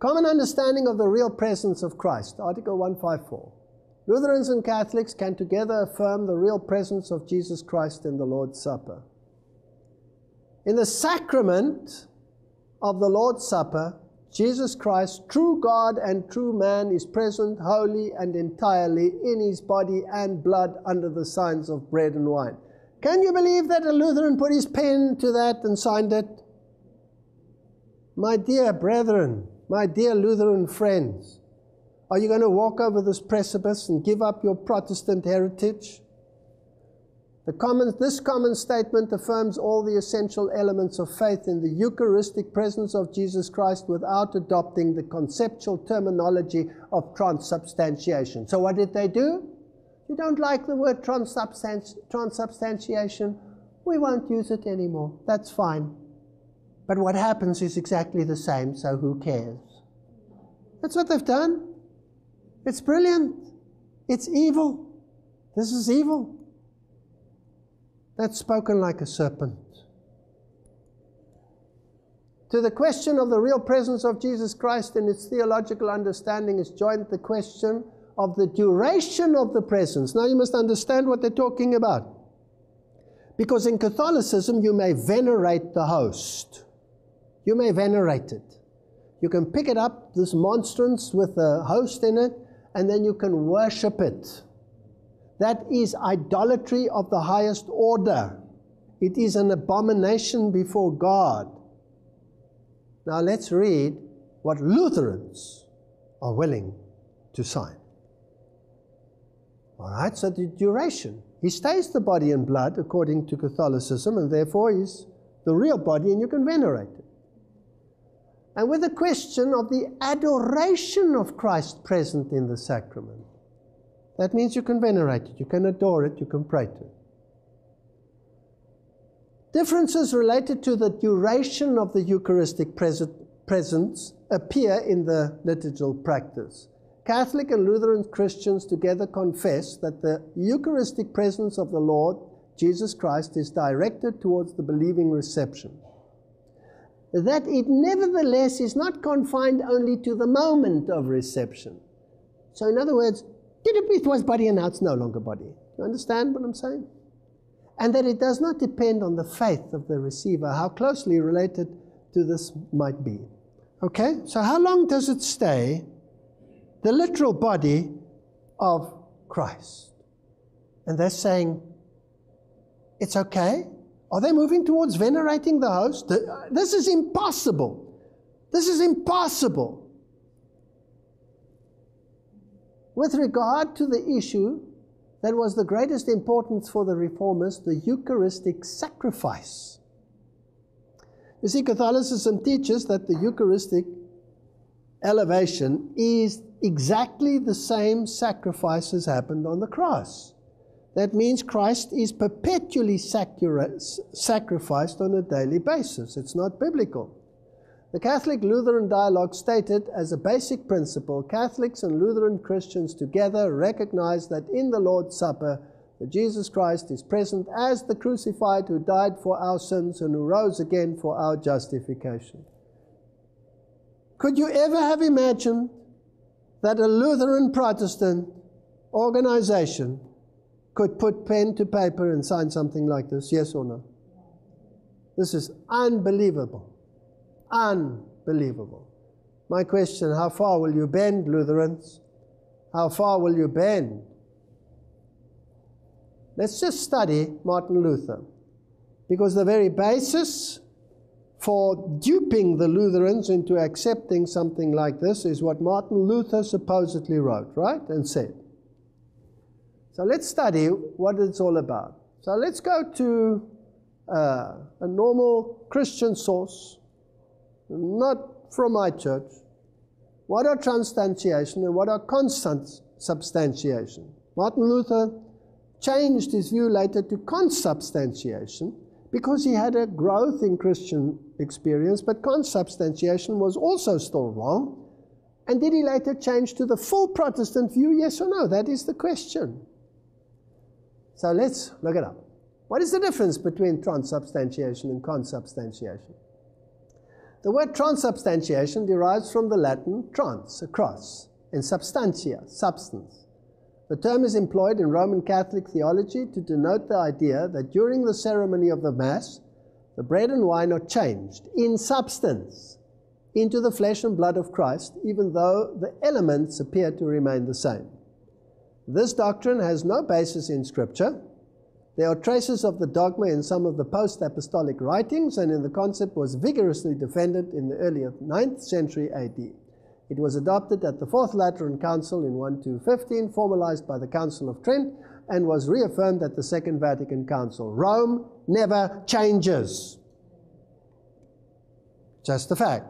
Common understanding of the real presence of Christ, Article 154. Lutherans and Catholics can together affirm the real presence of Jesus Christ in the Lord's Supper. In the sacrament of the Lord's Supper, Jesus Christ, true God and true man, is present wholly and entirely in his body and blood under the signs of bread and wine. Can you believe that a Lutheran put his pen to that and signed it? My dear brethren, my dear Lutheran friends, are you going to walk over this precipice and give up your Protestant heritage? Common, this common statement affirms all the essential elements of faith in the Eucharistic presence of Jesus Christ without adopting the conceptual terminology of transubstantiation. So, what did they do? You don't like the word transubstantiation? We won't use it anymore. That's fine. But what happens is exactly the same, so who cares? That's what they've done. It's brilliant. It's evil. This is evil. That's spoken like a serpent. To the question of the real presence of Jesus Christ and its theological understanding is joined the question of the duration of the presence. Now you must understand what they're talking about. Because in Catholicism, you may venerate the host. You may venerate it. You can pick it up, this monstrance with a host in it, and then you can worship it. That is idolatry of the highest order. It is an abomination before God. Now let's read what Lutherans are willing to sign. All right, so the duration. He stays the body and blood according to Catholicism, and therefore is the real body, and you can venerate it. And with the question of the adoration of Christ present in the sacrament. That means you can venerate it, you can adore it, you can pray to it. Differences related to the duration of the Eucharistic presence appear in the liturgical practice. Catholic and Lutheran Christians together confess that the Eucharistic presence of the Lord Jesus Christ is directed towards the believing reception. That it nevertheless is not confined only to the moment of reception. So, in other words, it was body and now it's no longer body. You understand what I'm saying? And that it does not depend on the faith of the receiver, how closely related to this might be. Okay? So, how long does it stay the literal body of Christ? And they're saying, it's okay. Are they moving towards venerating the host? This is impossible. This is impossible. With regard to the issue that was the greatest importance for the reformers, the Eucharistic sacrifice. You see, Catholicism teaches that the Eucharistic elevation is exactly the same sacrifice as happened on the cross. That means Christ is perpetually sacrificed on a daily basis. It's not biblical. The Catholic Lutheran dialogue stated as a basic principle Catholics and Lutheran Christians together recognize that in the Lord's Supper, that Jesus Christ is present as the crucified who died for our sins and who rose again for our justification. Could you ever have imagined that a Lutheran Protestant organization could put pen to paper and sign something like this? Yes or no? This is unbelievable. Unbelievable. My question how far will you bend, Lutherans? How far will you bend? Let's just study Martin Luther. Because the very basis for duping the Lutherans into accepting something like this is what Martin Luther supposedly wrote, right? And said. So let's study what it's all about. So let's go to uh, a normal Christian source not from my church. What are transubstantiation and what are constant substantiation? Martin Luther changed his view later to consubstantiation because he had a growth in Christian experience, but consubstantiation was also still wrong. And did he later change to the full Protestant view? Yes or no? That is the question. So let's look it up. What is the difference between transubstantiation and consubstantiation? The word transubstantiation derives from the Latin trans, across, and substantia, substance. The term is employed in Roman Catholic theology to denote the idea that during the ceremony of the Mass, the bread and wine are changed in substance into the flesh and blood of Christ, even though the elements appear to remain the same. This doctrine has no basis in Scripture. There are traces of the dogma in some of the post apostolic writings, and in the concept was vigorously defended in the early 9th century AD. It was adopted at the Fourth Lateran Council in 1215, formalized by the Council of Trent, and was reaffirmed at the Second Vatican Council. Rome never changes. Just a fact.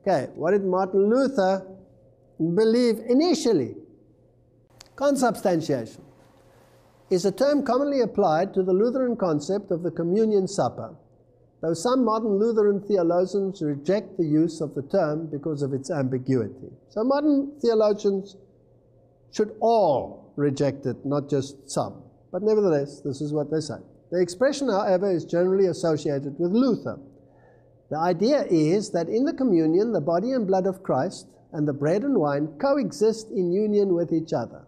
Okay, what did Martin Luther believe initially? Consubstantiation is a term commonly applied to the Lutheran concept of the communion supper, though some modern Lutheran theologians reject the use of the term because of its ambiguity. So modern theologians should all reject it, not just some. But nevertheless, this is what they say. The expression, however, is generally associated with Luther. The idea is that in the communion, the body and blood of Christ and the bread and wine coexist in union with each other.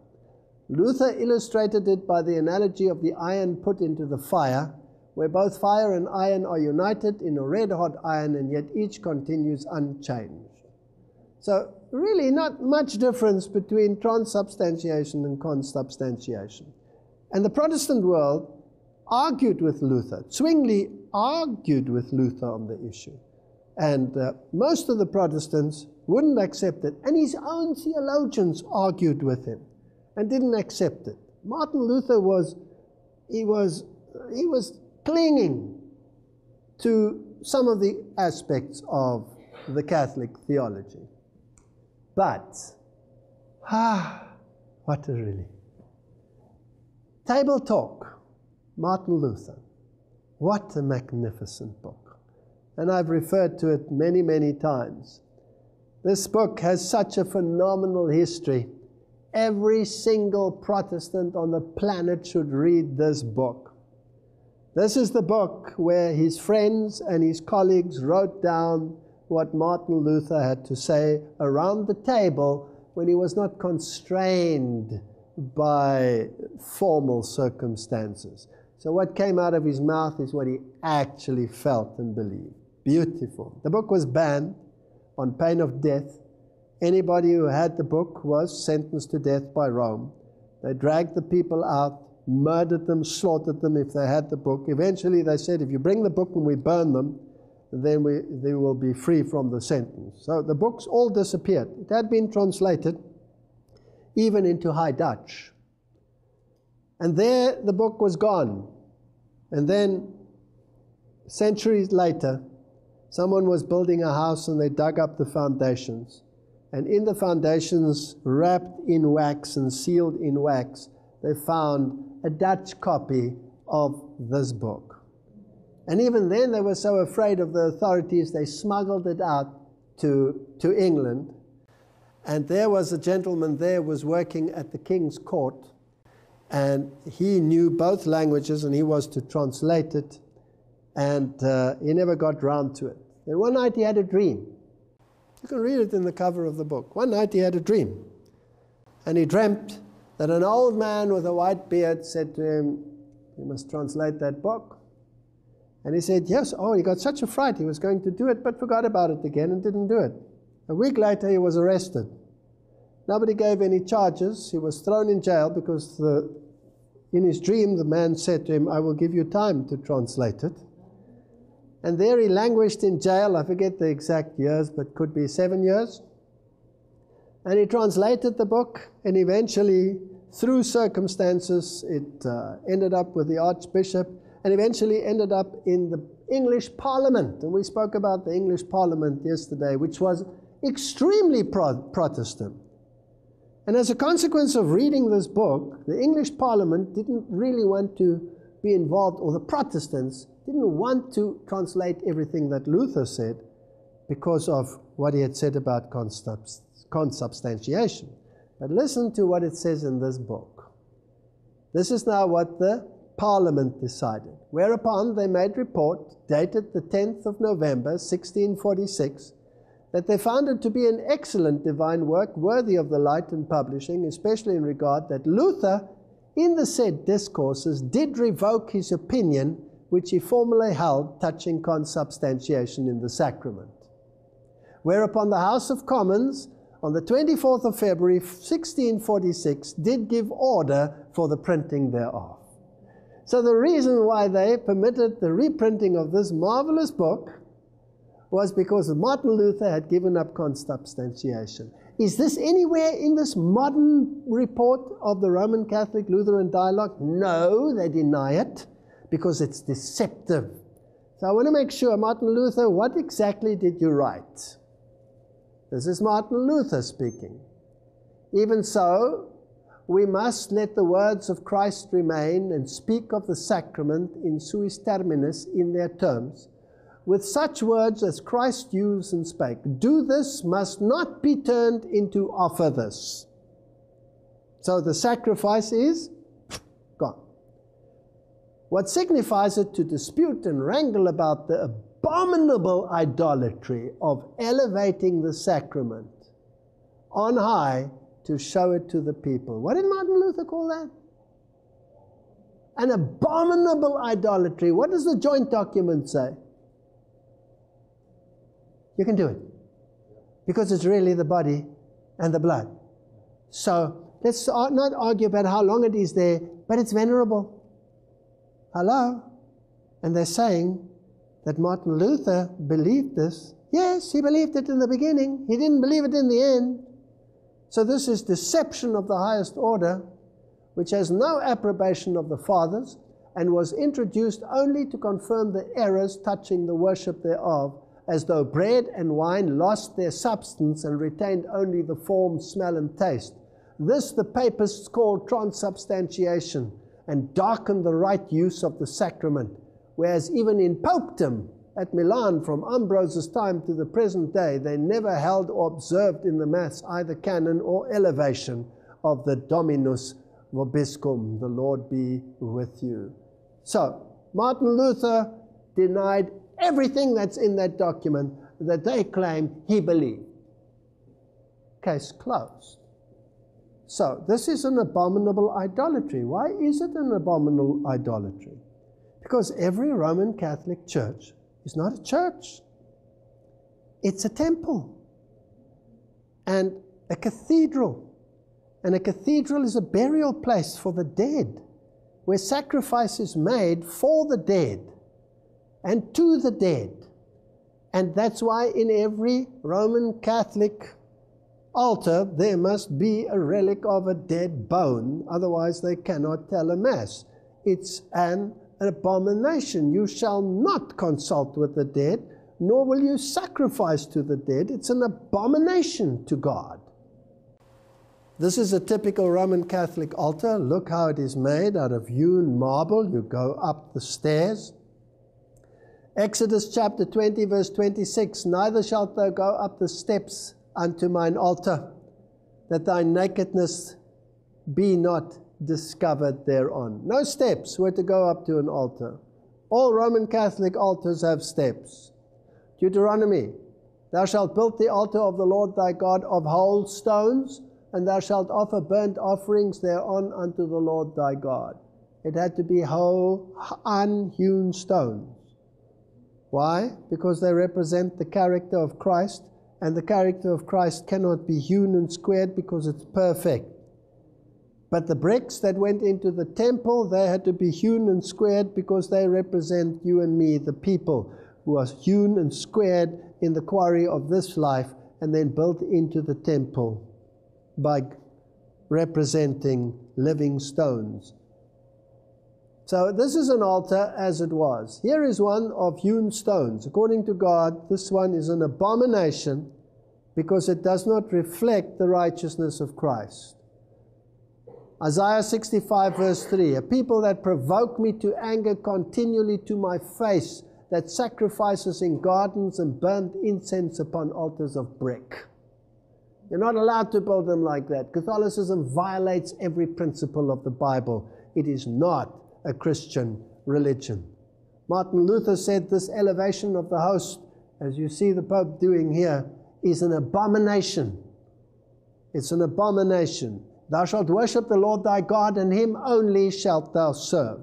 Luther illustrated it by the analogy of the iron put into the fire, where both fire and iron are united in a red hot iron and yet each continues unchanged. So, really, not much difference between transubstantiation and consubstantiation. And the Protestant world argued with Luther. Zwingli argued with Luther on the issue. And uh, most of the Protestants wouldn't accept it. And his own theologians argued with him and didn't accept it. Martin Luther was, he was, he was clinging to some of the aspects of the Catholic theology. But, ah, what a relief. Table Talk, Martin Luther. What a magnificent book. And I've referred to it many, many times. This book has such a phenomenal history. Every single Protestant on the planet should read this book. This is the book where his friends and his colleagues wrote down what Martin Luther had to say around the table when he was not constrained by formal circumstances. So, what came out of his mouth is what he actually felt and believed. Beautiful. The book was banned on pain of death. Anybody who had the book was sentenced to death by Rome. They dragged the people out, murdered them, slaughtered them if they had the book. Eventually, they said, if you bring the book and we burn them, then we, they will be free from the sentence. So the books all disappeared. It had been translated even into High Dutch. And there the book was gone. And then, centuries later, someone was building a house and they dug up the foundations. And in the foundations, wrapped in wax and sealed in wax, they found a Dutch copy of this book. And even then, they were so afraid of the authorities, they smuggled it out to, to England. And there was a gentleman there was working at the king's court and he knew both languages and he was to translate it, and uh, he never got round to it. Then one night he had a dream. You can read it in the cover of the book. One night he had a dream, and he dreamt that an old man with a white beard said to him, You must translate that book. And he said, Yes. Oh, he got such a fright. He was going to do it, but forgot about it again and didn't do it. A week later, he was arrested. Nobody gave any charges. He was thrown in jail because the, in his dream the man said to him, I will give you time to translate it. And there he languished in jail. I forget the exact years, but could be seven years. And he translated the book, and eventually, through circumstances, it uh, ended up with the Archbishop, and eventually ended up in the English Parliament. And we spoke about the English Parliament yesterday, which was extremely pro- Protestant. And as a consequence of reading this book, the English Parliament didn't really want to be involved, or the Protestants didn't want to translate everything that Luther said because of what he had said about consubstantiation. But listen to what it says in this book. This is now what the Parliament decided. Whereupon they made report, dated the 10th of November, 1646, that they found it to be an excellent divine work worthy of the light and publishing, especially in regard that Luther, in the said discourses, did revoke his opinion which he formerly held touching consubstantiation in the sacrament. Whereupon the House of Commons, on the 24th of February 1646, did give order for the printing thereof. So the reason why they permitted the reprinting of this marvelous book was because Martin Luther had given up consubstantiation. Is this anywhere in this modern report of the Roman Catholic Lutheran dialogue? No, they deny it because it's deceptive. So I want to make sure, Martin Luther, what exactly did you write? This is Martin Luther speaking. Even so, we must let the words of Christ remain and speak of the sacrament in suis terminis in their terms, with such words as Christ used and spake. Do this must not be turned into offer this. So the sacrifice is. What signifies it to dispute and wrangle about the abominable idolatry of elevating the sacrament on high to show it to the people. What did Martin Luther call that? An abominable idolatry. What does the joint document say? You can do it. Because it's really the body and the blood. So let's not argue about how long it is there, but it's venerable. Hello? And they're saying that Martin Luther believed this. Yes, he believed it in the beginning. He didn't believe it in the end. So this is deception of the highest order, which has no approbation of the fathers, and was introduced only to confirm the errors touching the worship thereof, as though bread and wine lost their substance and retained only the form, smell, and taste. This the papists called transubstantiation, and darken the right use of the sacrament Whereas even in popedom at Milan from Ambrose's time to the present day, they never held or observed in the Mass either canon or elevation of the Dominus vobiscum, the Lord be with you. So, Martin Luther denied everything that's in that document that they claim he believed. Case closed. So, this is an abominable idolatry. Why is it an abominable idolatry? Because every Roman Catholic church is not a church, it's a temple and a cathedral. And a cathedral is a burial place for the dead, where sacrifice is made for the dead and to the dead. And that's why in every Roman Catholic altar there must be a relic of a dead bone, otherwise, they cannot tell a Mass. It's an abomination. You shall not consult with the dead, nor will you sacrifice to the dead. It's an abomination to God. This is a typical Roman Catholic altar. Look how it is made out of hewn marble. You go up the stairs. Exodus chapter 20, verse 26 Neither shalt thou go up the steps unto mine altar, that thy nakedness be not discovered thereon. No steps were to go up to an altar. All Roman Catholic altars have steps. Deuteronomy Thou shalt build the altar of the Lord thy God of whole stones, and thou shalt offer burnt offerings thereon unto the Lord thy God. It had to be whole, unhewn stones. Why? Because they represent the character of Christ, and the character of Christ cannot be hewn and squared because it's perfect. But the bricks that went into the temple, they had to be hewn and squared because they represent you and me, the people who are hewn and squared in the quarry of this life and then built into the temple by representing living stones. So this is an altar as it was. Here is one of hewn stones. According to God, this one is an abomination because it does not reflect the righteousness of Christ. Isaiah 65, verse 3 A people that provoke me to anger continually to my face, that sacrifices in gardens and burnt incense upon altars of brick. You're not allowed to build them like that. Catholicism violates every principle of the Bible. It is not a Christian religion. Martin Luther said this elevation of the host, as you see the Pope doing here, is an abomination. It's an abomination. Thou shalt worship the Lord thy God, and him only shalt thou serve.